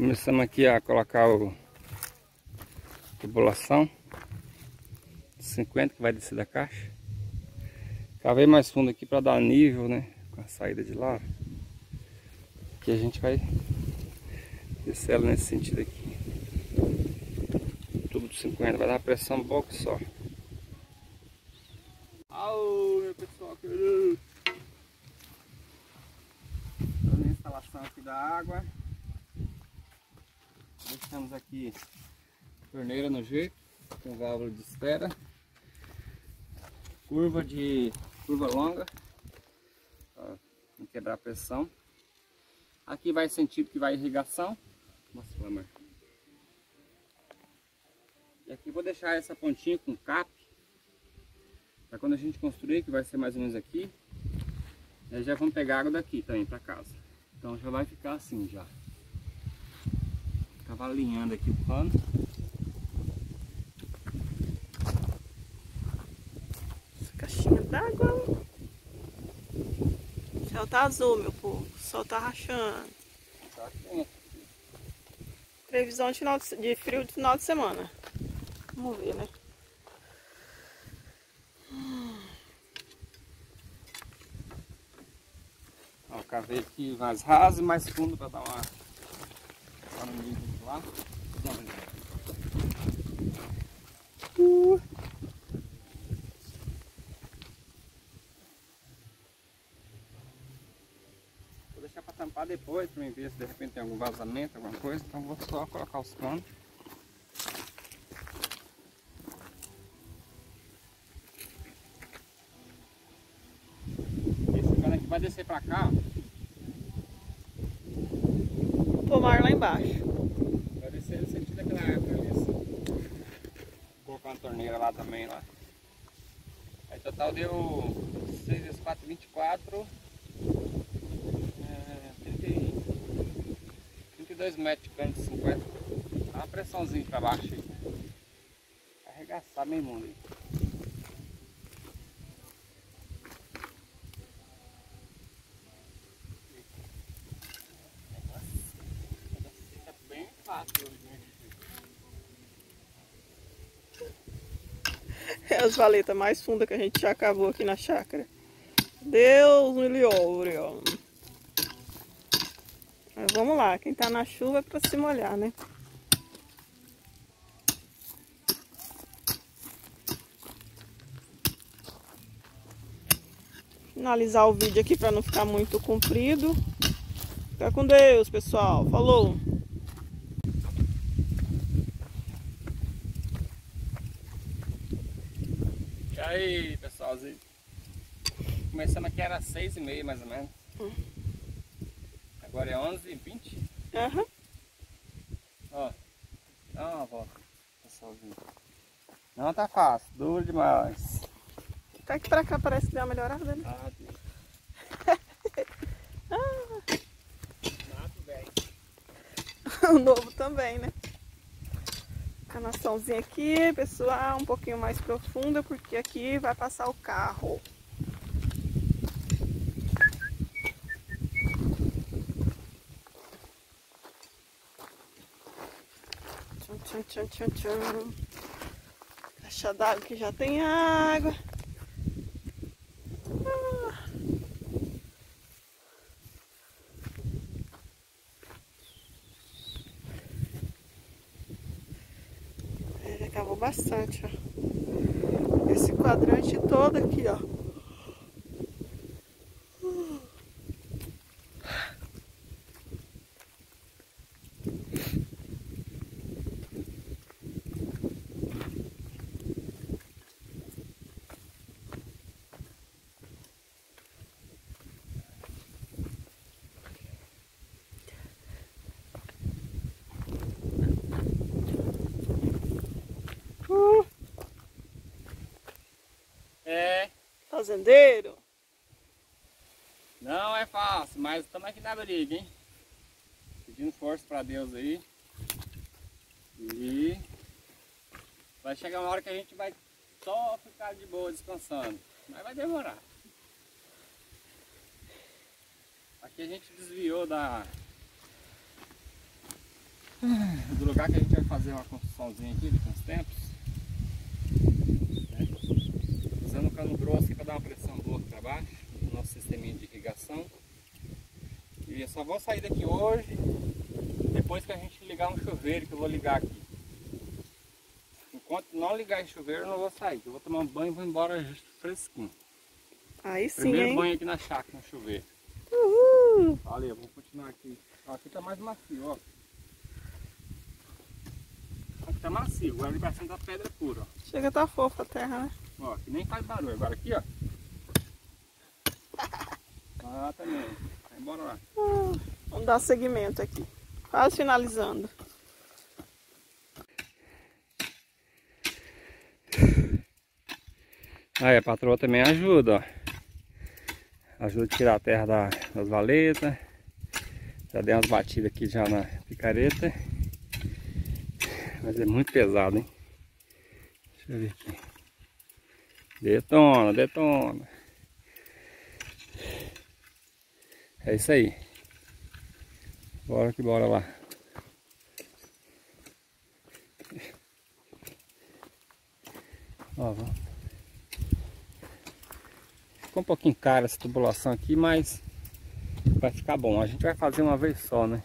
Começamos aqui a colocar o tubulação 50 que vai descer da caixa. Cavei mais fundo aqui para dar nível, né? Com a saída de lá. Que a gente vai descer ela nesse sentido aqui. Tubo de 50 vai dar pressão um pouco só. Aô, meu pessoal querido! a instalação aqui da água. Deixamos aqui torneira no jeito, com válvula de espera. Curva de curva longa, para não quebrar a pressão. Aqui vai sentido que vai irrigação. Mostra E aqui vou deixar essa pontinha com cap. Para quando a gente construir, que vai ser mais ou menos aqui. já vamos pegar água daqui também para casa. Então já vai ficar assim já. Tava alinhando aqui o pano. Essa caixinha d'água. O céu tá azul, meu povo. O sol tá rachando. Tá Previsão de, final de, de frio de final de semana. Vamos ver, né? Ó, cavei aqui mais raso e mais fundo para dar uma, uma nível Vou deixar para tampar depois para ver se de repente tem algum vazamento, alguma coisa. Então vou só colocar os panos. Esse cano aqui vai descer para cá. Pomar lá embaixo. Torneira lá também lá. Aí total deu 6 vezes 4, 24. É, 30, 32 metros de cano de 50. Dá uma pressãozinha pra baixo aí. Arregaçar meio mundo aí. bem fácil hoje, É as valetas mais fundas que a gente já cavou aqui na chácara. Deus me livre, ó. Mas vamos lá, quem tá na chuva é pra se molhar, né? Finalizar o vídeo aqui para não ficar muito comprido. Fica com Deus, pessoal. Falou! Aí, pessoalzinho. Começando aqui era 6 e meia mais ou menos. Hum. Agora é 11 e 20. Aham. Uhum. Ó, dá uma volta, pessoalzinho. Não tá fácil, duro demais. Tá aqui pra cá parece que deu uma melhorada, né? Ah, ah. Mato, velho. o novo também, né? Canaçãozinha aqui, pessoal, um pouquinho mais profunda, porque aqui vai passar o carro. Tchum, tchum, tchum, tchum. Caixa d'água que já tem água. cavou bastante, ó. Esse quadrante todo aqui, ó. Fazendeiro? Não é fácil, mas estamos aqui na briga, hein? Pedindo força para Deus aí. E vai chegar uma hora que a gente vai só ficar de boa descansando. Mas vai demorar. Aqui a gente desviou da do lugar que a gente vai fazer uma construçãozinha aqui daqui uns tempos. Né? Usando o cano grosso aqui para dar uma pressão boa para baixo, no nosso sisteminha de irrigação. E eu só vou sair daqui hoje, depois que a gente ligar um chuveiro que eu vou ligar aqui. Enquanto não ligar esse chuveiro, eu não vou sair. Eu vou tomar um banho e vou embora justo fresquinho. Aí sim, Primeiro hein? banho aqui na chácara, no chuveiro. Uhul! Olha, eu vou continuar aqui. Ó, aqui tá mais macio, ó. Aqui tá macio, agora ali pra cima pedra pura, ó. Chega tá fofa a terra, né? Ó, aqui nem faz barulho. Agora aqui, ó. Ah, também. Vai embora lá. Vamos dar seguimento aqui. Quase finalizando. Aí a patroa também ajuda, ó. Ajuda a tirar a terra da- das valetas. Já dei umas batidas aqui já na picareta. Mas é muito pesado, hein? Deixa eu ver aqui. Detona, detona. É isso aí. Bora que bora lá. Ó. Ficou um pouquinho cara essa tubulação aqui, mas vai ficar bom. A gente vai fazer uma vez só, né?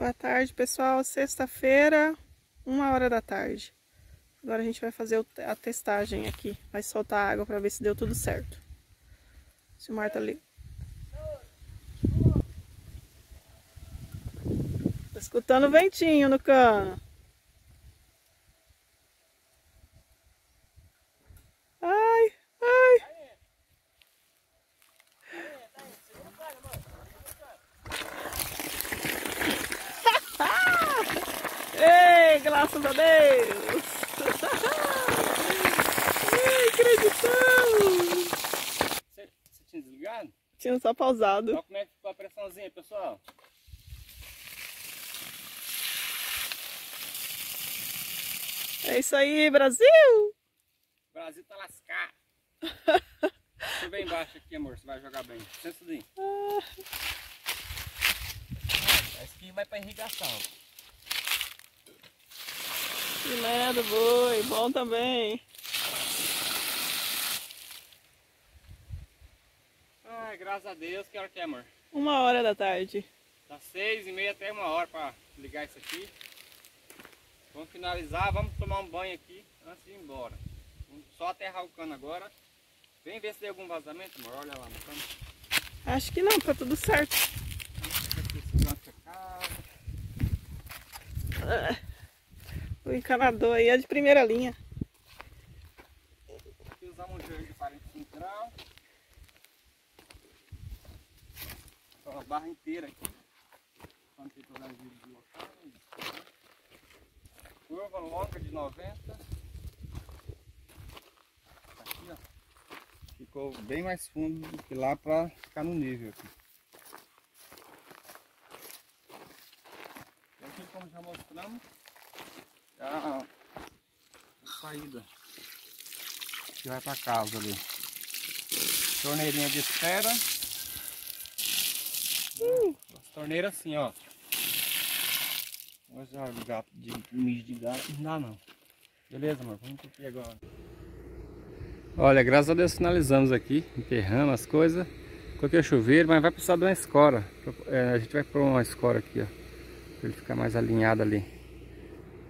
Boa tarde, pessoal. Sexta-feira, uma hora da tarde. Agora a gente vai fazer a testagem aqui. Vai soltar água para ver se deu tudo certo. Se o mar tá ali. Tô escutando o ventinho no cano. Ai, ai. Ei, graças a Deus! Acreditamos! Você, você tinha desligado? Tinha só pausado. Olha como é que ficou a pressãozinha, pessoal. É isso aí, Brasil! O Brasil tá lascado. Deixa eu ver embaixo aqui, amor, você vai jogar bem. Senta daí. Esse aqui vai pra irrigação. Filé do boi, bom também. Ai, graças a Deus. Que hora que é, amor? Uma hora da tarde. Tá seis e meia até uma hora pra ligar isso aqui. Vamos finalizar, vamos tomar um banho aqui antes de ir embora. Vamos só aterrar o cano agora. Vem ver se tem algum vazamento, amor. Olha lá no cano. Acho que não, tá tudo certo. Que. Ah, O encanador aí é de primeira linha. Aqui usamos um joelho de 45 graus. A barra inteira aqui. Pra não ter problema de deslocar. Curva longa de 90. Aqui, ó. Ficou bem mais fundo do que lá para ficar no nível aqui, como já mostramos, é a saída que vai para casa ali. Torneirinha de espera. As torneiras assim, ó. Vamos já o gato de mijo de gato. Não dá não. Beleza, amor? Vamos aqui agora. Olha, graças a Deus finalizamos aqui. Enterramos as coisas. Coloquei o chuveiro, mas vai precisar de uma escora. É, a gente vai pôr uma escora aqui, ó. Pra ele ficar mais alinhado ali.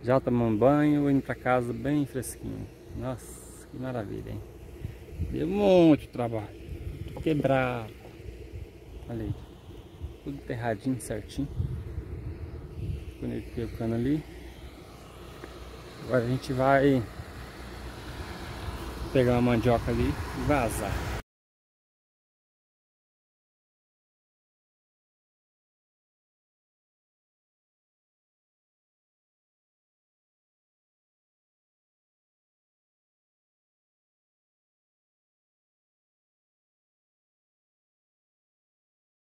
Já tomando banho, indo pra casa bem fresquinho. Nossa, que maravilha, hein? Deu muito trabalho. Tudo quebrado. Olha aí. Tudo enterradinho, certinho. Conectei o cano ali. Agora a gente vai pegar uma mandioca ali e vazar.